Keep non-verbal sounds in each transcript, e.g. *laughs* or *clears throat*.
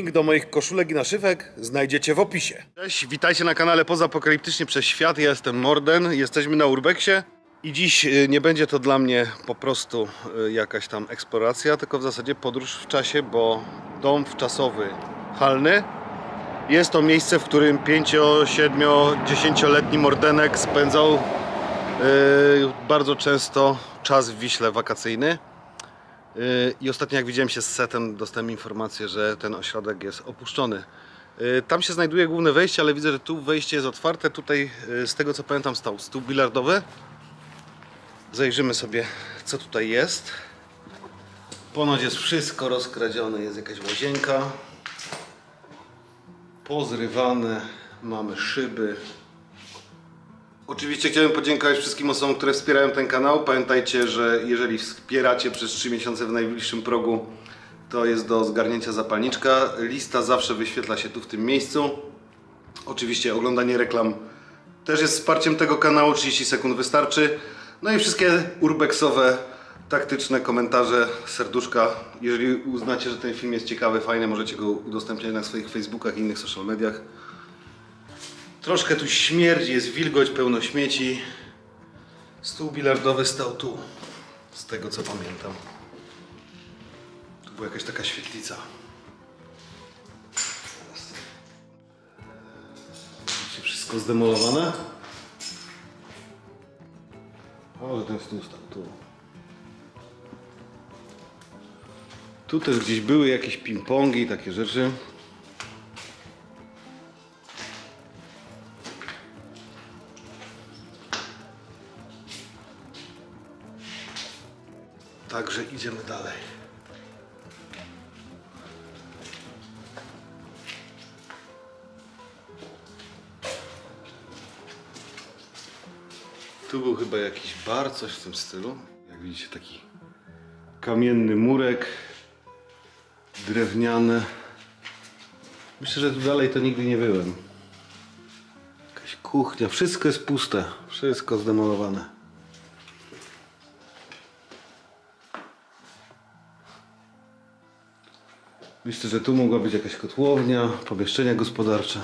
Link do moich koszulek i naszywek znajdziecie w opisie. Cześć, witajcie na kanale Pozapokaliptycznie przez Świat. Ja jestem Morden, jesteśmy na Urbexie. I dziś y, nie będzie to dla mnie po prostu y, jakaś tam eksploracja, tylko w zasadzie podróż w czasie, bo dom wczasowy Halny jest to miejsce, w którym 5, 7, 10-letni Mordenek spędzał y, bardzo często czas w Wiśle wakacyjny. Y, I ostatnio jak widziałem się z setem, dostałem informację, że ten ośrodek jest opuszczony. Y, Tam się znajduje główne wejście, ale widzę, że tu wejście jest otwarte. Tutaj, y, z tego co pamiętam, stał stół bilardowy. Zajrzymy sobie, co tutaj jest. Ponoć jest wszystko rozkradzione, jest jakaś łazienka. Pozrywane, mamy szyby. Oczywiście chciałem podziękować wszystkim osobom, które wspierają ten kanał. Pamiętajcie, że jeżeli wspieracie przez 3 miesiące w najbliższym progu, to jest do zgarnięcia zapalniczka. Lista zawsze wyświetla się tu w tym miejscu. Oczywiście oglądanie reklam też jest wsparciem tego kanału, 30 sekund wystarczy. No i wszystkie urbexowe, taktyczne komentarze, serduszka. Jeżeli uznacie, że ten film jest ciekawy, fajny, możecie go udostępniać na swoich Facebookach i innych social mediach. Troszkę tu śmierdzi, jest wilgoć, pełno śmieci. Stół bilardowy stał tu, z tego co pamiętam. Tu była jakaś taka świetlica. Widzicie, wszystko zdemolowane. O, że ten stół stał tu. Tu też gdzieś były jakieś ping-pongi takie rzeczy. Coś w tym stylu. Jak widzicie, taki kamienny murek, drewniany. Myślę, że tu dalej to nigdy nie byłem. Jakaś kuchnia, wszystko jest puste, wszystko zdemolowane. Myślę, że tu mogła być jakaś kotłownia, pomieszczenia gospodarcze.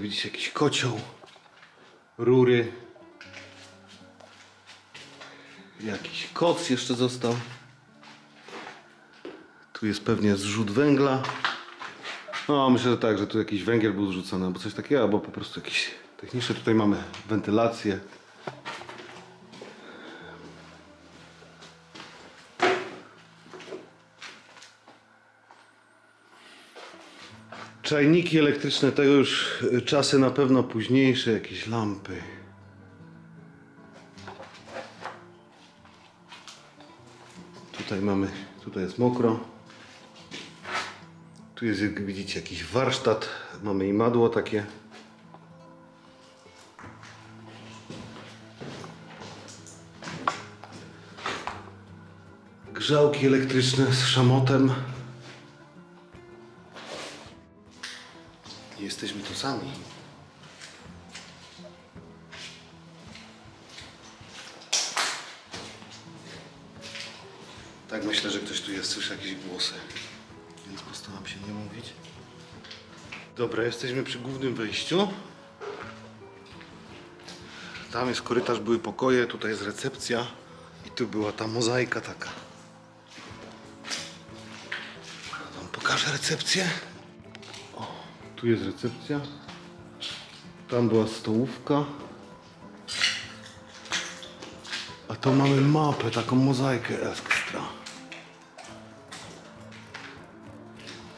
Widzicie, jakiś kocioł, rury. Jakiś koc jeszcze został. Tu jest pewnie zrzut węgla. No, myślę, że tak, że tu jakiś węgiel był zrzucony, albo coś takiego, albo po prostu jakieś techniczne. Tutaj mamy wentylację. Czajniki elektryczne, tego już y, czasy na pewno późniejsze, jakieś lampy. Tutaj mamy, tutaj jest mokro. Tu jest, jak widzicie, jakiś warsztat. Mamy i madło takie. Grzałki elektryczne z szamotem. Nie jesteśmy tu sami. Tak myślę, że ktoś tu jest, słyszę jakieś głosy. Więc postaram się nie mówić. Dobra, jesteśmy przy głównym wejściu. Tam jest korytarz, były pokoje, tutaj jest recepcja i tu była ta mozaika taka. Wam pokażę recepcję. Tu jest recepcja. Tam była stołówka. A tu mamy mapę, taką mozaikę ekstra.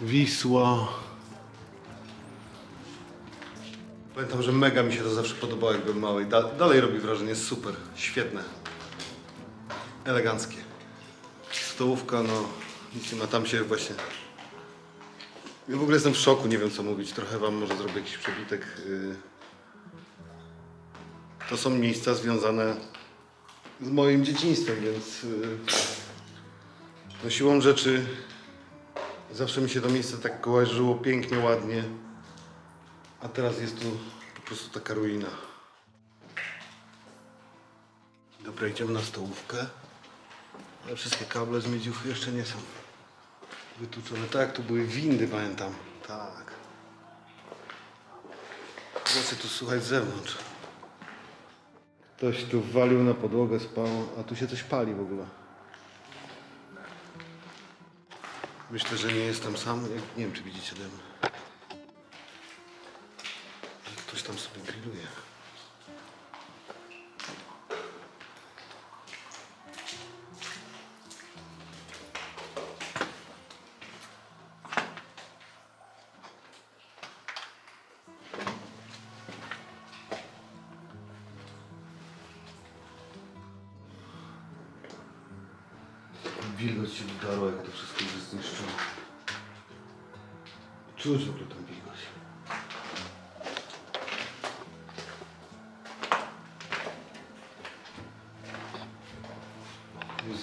Wisła. Pamiętam, że mega mi się to zawsze podobało, jak byłem mały. Da dalej robi wrażenie, jest super, świetne. Eleganckie. Stołówka, no, nic nie ma, tam się właśnie ja w ogóle jestem w szoku, nie wiem co mówić. Trochę wam może zrobię jakiś przebitek. y. To są miejsca związane z moim dzieciństwem, więc y, no siłą rzeczy zawsze mi się to miejsce tak kojarzyło pięknie, ładnie. A teraz jest tu po prostu taka ruina. Dobra, idziemy na stołówkę. Ale wszystkie kable z miedziów jeszcze nie są wytuczone. Tak, tu były windy, pamiętam. Tak. Włosy tu słuchać z zewnątrz. Ktoś tu walił na podłogę, spał, a tu się coś pali w ogóle. Myślę, że nie jestem sam. Nie wiem, czy widzicie dym. Ktoś tam sobie grilluje.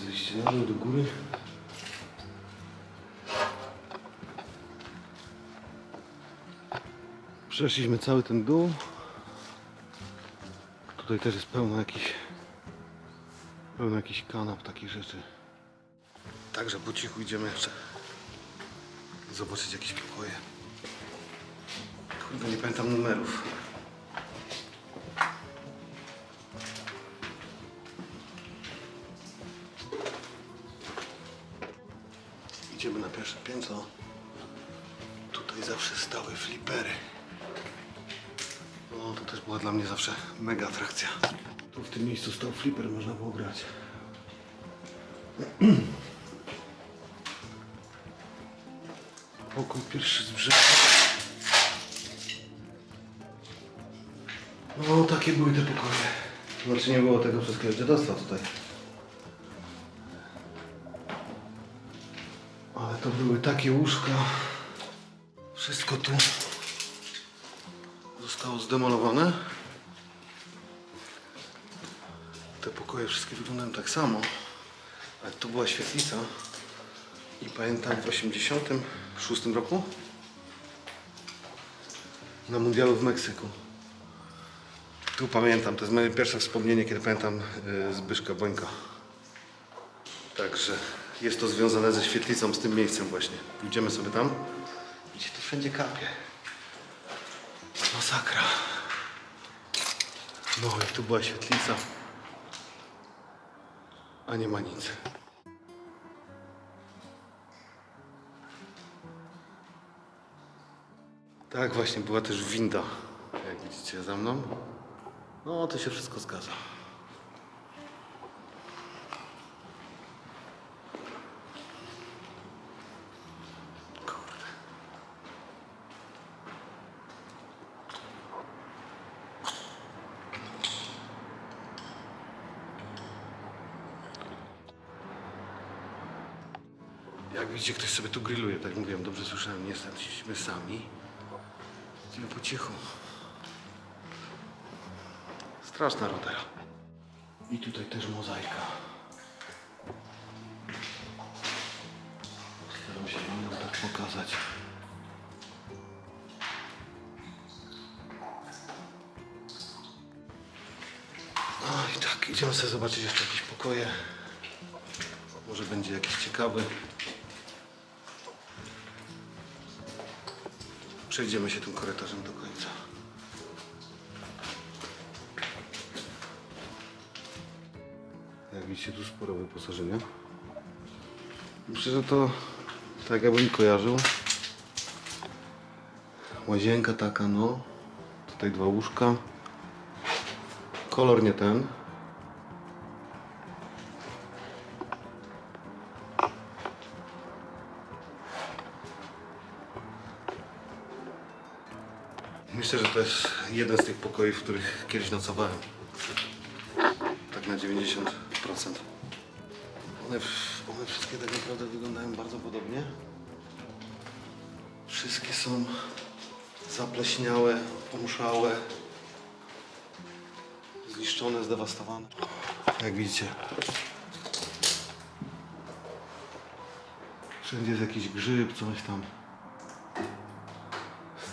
Zejście na dół, do góry. Przeszliśmy cały ten dół. Tutaj też jest pełno jakichś pełno jakichś kanap, takich rzeczy. Także po cichu idziemy jeszcze zobaczyć jakieś pokoje. Kurde, nie pamiętam numerów. Idziemy na pierwsze piętro. Tutaj zawsze stały flipery. No, to też była dla mnie zawsze mega atrakcja. Tu w tym miejscu stał flipper, można było grać. *clears throat* Pokój pierwszy z brzegu. No, takie były te pokoje. Znaczy nie było tego wszystkiego dziadostwa tutaj. Były takie łóżka. Wszystko tu zostało zdemolowane. Te pokoje wszystkie wyglądają tak samo. Ale tu była świetlica. I pamiętam w 86 roku na mundialu w Meksyku. Tu pamiętam, to jest moje pierwsze wspomnienie, kiedy pamiętam y, Zbyszka Bońka. Także jest to związane ze świetlicą, z tym miejscem właśnie. Idziemy sobie tam. Widzicie, tu wszędzie kapie. Masakra. No i tu była świetlica. A nie ma nic. Tak, właśnie, była też winda, jak widzicie za mną. No, to się wszystko zgadza. Kurde. Jak widzicie, ktoś sobie tu grilluje, tak mówiłem, dobrze słyszałem, nie jesteśmy sami. Idziemy po cichu. Straszna rotera. I tutaj też mozaika. Staram się ją tak pokazać. No i tak, idziemy sobie zobaczyć jeszcze jakieś pokoje. Może będzie jakiś ciekawy. Przejdziemy się tym korytarzem do końca. Jak widzicie, tu sporo wyposażenia. Myślę, że to tak jakbym kojarzył. Łazienka taka, no. Tutaj dwa łóżka. Kolor nie ten. Myślę, że to jest jeden z tych pokoi, w których kiedyś nocowałem. Tak na 90%. One, one wszystkie tak naprawdę wyglądają bardzo podobnie. Wszystkie są zapleśniałe, pomszałe, zniszczone, zdewastowane. Jak widzicie, wszędzie jest jakiś grzyb, coś tam.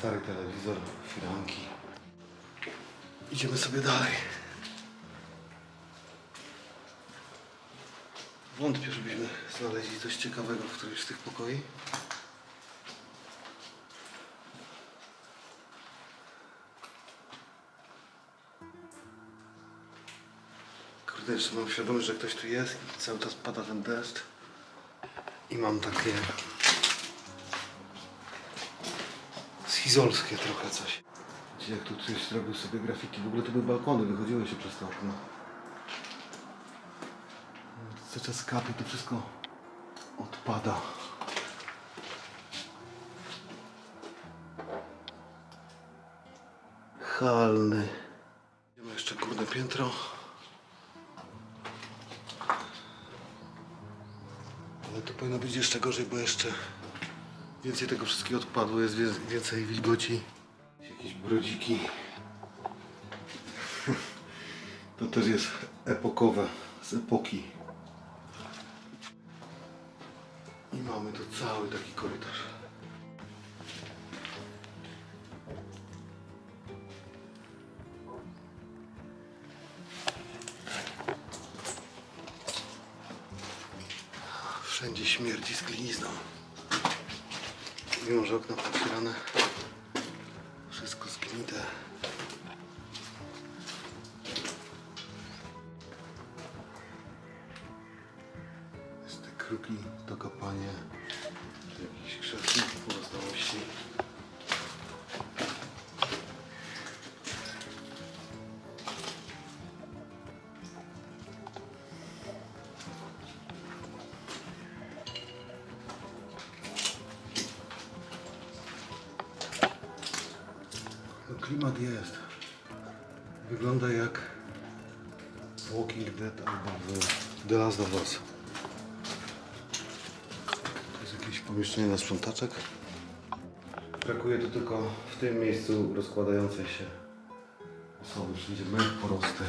Stary telewizor, firanki. Idziemy sobie dalej. Wątpię, żebyśmy znaleźli coś ciekawego w którymś z tych pokoi. Kurde, jeszcze mam świadomość, że ktoś tu jest i cały czas pada ten deszcz. I mam takie schizolskie trochę coś. Widzicie, jak tu ktoś zrobił sobie graffiti. W ogóle to były balkony, wychodziły się przez to okno. Cały czas kapie, to wszystko odpada. Halny. Idziemy jeszcze górne piętro. Ale to powinno być jeszcze gorzej, bo jeszcze więcej tego wszystkiego odpadło, jest więcej wilgoci. Jakieś brodziki. To też jest epokowe, z epoki. I mamy tu cały taki korytarz. Okna potwierane, wszystko zgnite. Jest te kruki do kopania. Jakiś krzesł pozostałości. Klimat jest. Wygląda jak Walking Dead albo The Last of Us. To jest jakieś pomieszczenie na sprzątaczek. Brakuje tu tylko w tym miejscu rozkładającej się osoby. Wszędzie mech porosty.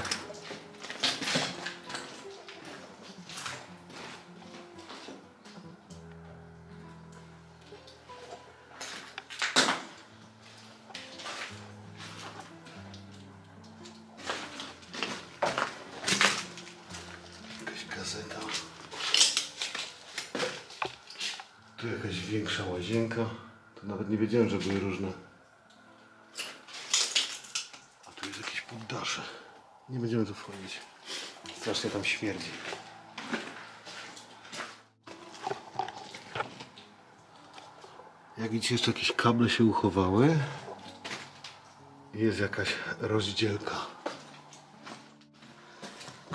Wiedziałem, że były różne. A tu jest jakieś poddasze. Nie będziemy tu wchodzić. Strasznie tam śmierdzi. Jak widzicie, jeszcze jakieś kable się uchowały. Jest jakaś rozdzielka.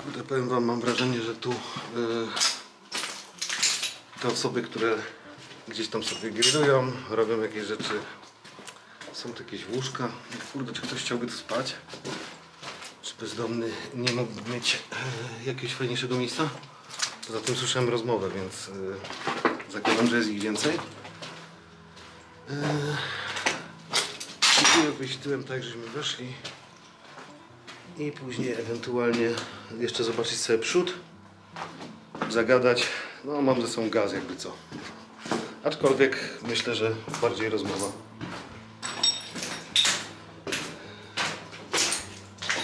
Kurde, powiem wam, mam wrażenie, że tu yy, te osoby, które gdzieś tam sobie grillują, robią jakieś rzeczy. Są tu jakieś łóżka. Kurde, czy ktoś chciałby tu spać? Czy bezdomny nie mógł mieć e, jakiegoś fajniejszego miejsca? Poza tym słyszałem rozmowę, więc e, zakładam, że jest ich więcej. E, Próbuję wyjść tyłem tak, żeśmy weszli. I później ewentualnie jeszcze zobaczyć sobie przód. Zagadać. No mam ze sobą gaz jakby co. Aczkolwiek myślę, że bardziej rozmowa.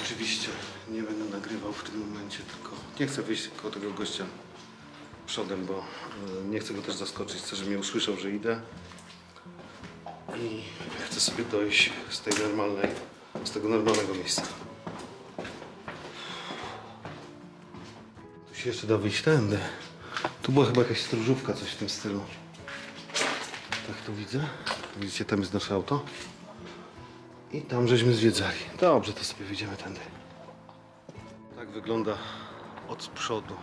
Oczywiście nie będę nagrywał w tym momencie, tylko nie chcę wyjść koło tego gościa przodem, bo e, nie chcę go też zaskoczyć. Chcę, żeby mnie usłyszał, że idę. I chcę sobie dojść z tej normalnej, z tego normalnego miejsca. Tu się jeszcze da wyjść tędy. Tu była chyba jakaś stróżówka, coś w tym stylu. Tak tu widzę. Widzicie, tam jest nasze auto. I tam żeśmy zwiedzali. Dobrze, to sobie wyjdziemy tędy. Tak wygląda od przodu.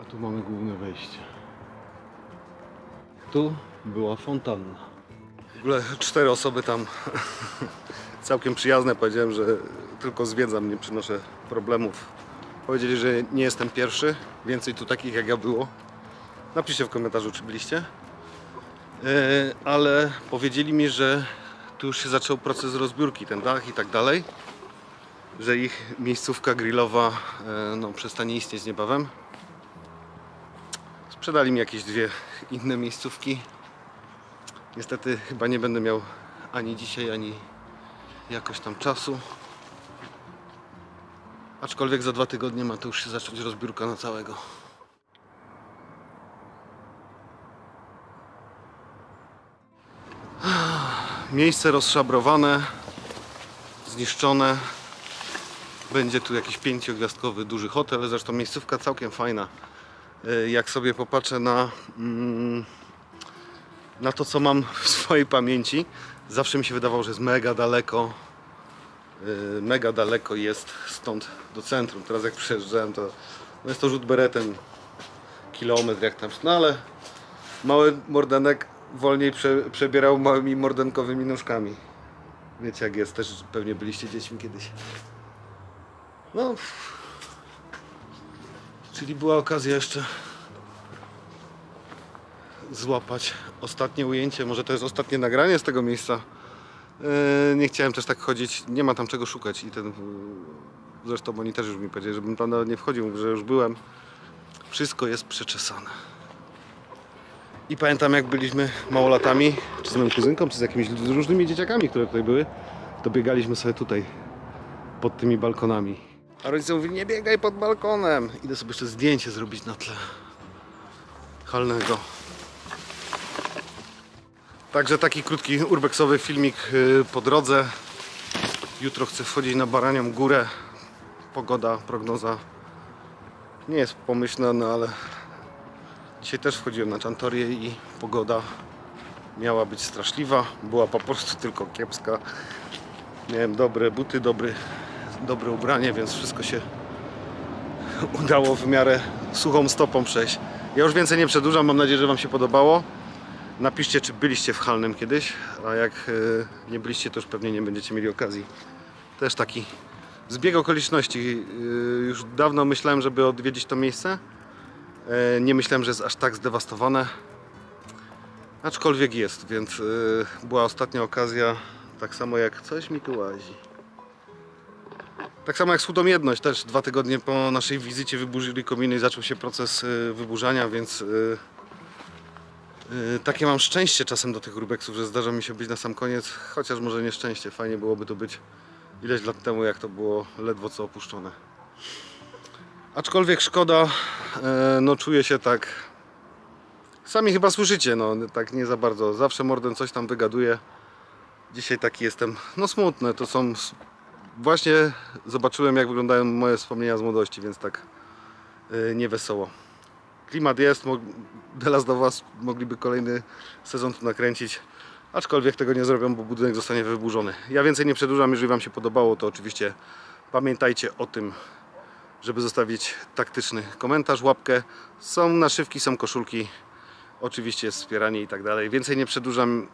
A tu mamy główne wejście. Tu była fontanna. W ogóle cztery osoby tam *laughs* całkiem przyjazne. Powiedziałem, że tylko zwiedzam, nie przynoszę problemów. Powiedzieli, że nie jestem pierwszy. Więcej tu takich jak ja było. Napiszcie w komentarzu, czy byliście. E, ale powiedzieli mi, że tu już się zaczął proces rozbiórki, ten dach i tak dalej. Że ich miejscówka grillowa e, no, przestanie istnieć niebawem. Sprzedali mi jakieś dwie inne miejscówki. Niestety chyba nie będę miał ani dzisiaj, ani jakoś tam czasu. Aczkolwiek za dwa tygodnie ma to już się zacząć rozbiórka na całego. Miejsce rozszabrowane, zniszczone. Będzie tu jakiś pięciogwiazdkowy duży hotel, zresztą miejscówka całkiem fajna. Y, Jak sobie popatrzę na, mm, na to, co mam w swojej pamięci, zawsze mi się wydawało, że jest mega daleko. Y, Mega daleko jest stąd do centrum. Teraz jak przyjeżdżałem, to no jest to rzut beretem kilometr jak tam. No ale mały mordenek wolniej prze, przebierał małymi mordenkowymi nóżkami. Wiecie jak jest, też pewnie byliście dziećmi kiedyś. No. Czyli była okazja jeszcze złapać ostatnie ujęcie. Może to jest ostatnie nagranie z tego miejsca. Yy, Nie chciałem też tak chodzić, nie ma tam czego szukać i ten. yy, Zresztą oni też już mi powiedzieli, żebym tam nie wchodził, że już byłem. Wszystko jest przeczesane. I pamiętam jak byliśmy małolatami, czy z moją kuzynką, czy z jakimiś różnymi dzieciakami, które tutaj były, to biegaliśmy sobie tutaj pod tymi balkonami. A rodzice mówili, nie biegaj pod balkonem. Idę sobie jeszcze zdjęcie zrobić na tle halnego. Także taki krótki urbexowy filmik yy, po drodze. Jutro chcę wchodzić na Baranią Górę. Pogoda, prognoza nie jest pomyślna, no ale dzisiaj też wchodziłem na Czantorię i pogoda miała być straszliwa. Była po prostu tylko kiepska. Miałem dobre buty, dobry, dobre ubranie, więc wszystko się udało w miarę suchą stopą przejść. Ja już więcej nie przedłużam, mam nadzieję, że Wam się podobało. Napiszcie, czy byliście w Halnem kiedyś, a jak y, nie byliście, to już pewnie nie będziecie mieli okazji. Też taki zbieg okoliczności. Y, Już dawno myślałem, żeby odwiedzić to miejsce. E, Nie myślałem, że jest aż tak zdewastowane. Aczkolwiek jest, więc była ostatnia okazja. Tak samo jak coś mi tu łazi. Tak samo jak z Hutom Jedność, też dwa tygodnie po naszej wizycie wyburzyli kominy i zaczął się proces wyburzania, więc takie mam szczęście czasem do tych urbeksów, że zdarza mi się być na sam koniec, chociaż może nieszczęście, fajnie byłoby to być ileś lat temu, jak to było ledwo co opuszczone. Aczkolwiek szkoda, e, no czuję się tak, sami chyba słyszycie, no tak nie za bardzo, zawsze Morden coś tam wygaduje. Dzisiaj taki jestem, no smutny, to są właśnie zobaczyłem jak wyglądają moje wspomnienia z młodości, więc tak yy, niewesoło. Klimat jest, teraz do Was mogliby kolejny sezon tu nakręcić, aczkolwiek tego nie zrobią, bo budynek zostanie wyburzony. Ja więcej nie przedłużam, jeżeli Wam się podobało, to oczywiście pamiętajcie o tym, żeby zostawić taktyczny komentarz, łapkę. Są naszywki, są koszulki, oczywiście jest wspieranie i tak dalej. Więcej nie przedłużam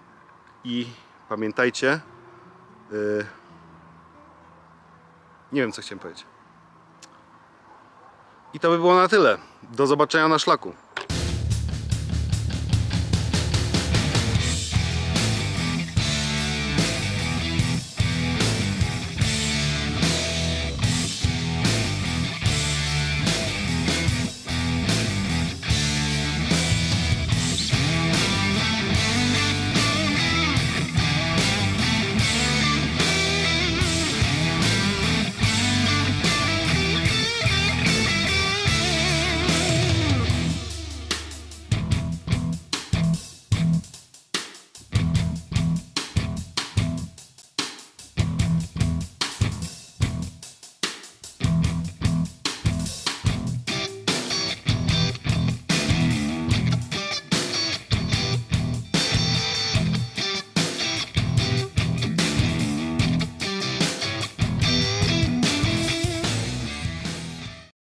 i pamiętajcie, yy, nie wiem, co chciałem powiedzieć. I to by było na tyle. Do zobaczenia na szlaku.